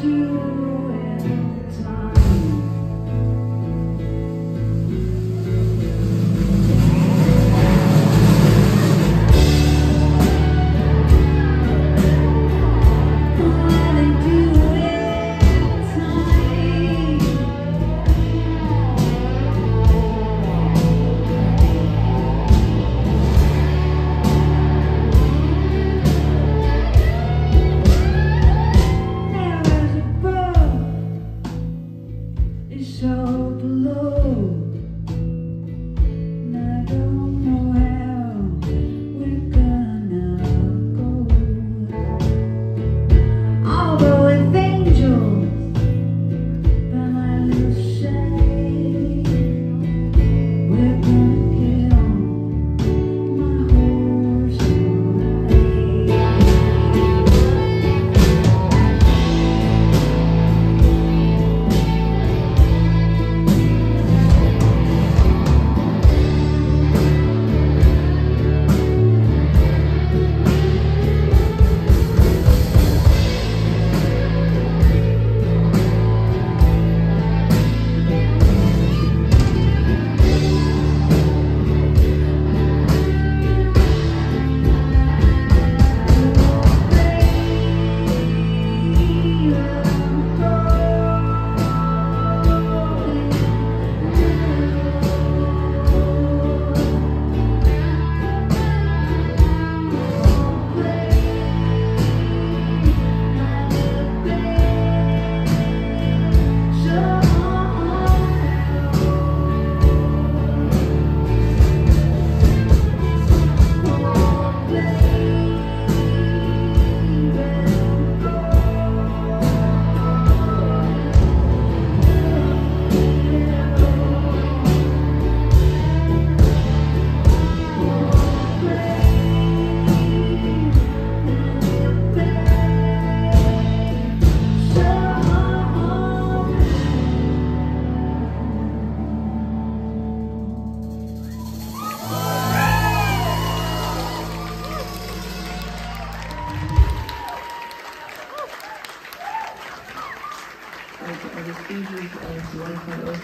do.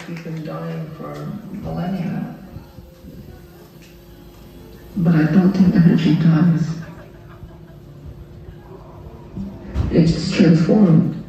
Keep him dying for millennia. But I don't think energy dies. It's transformed.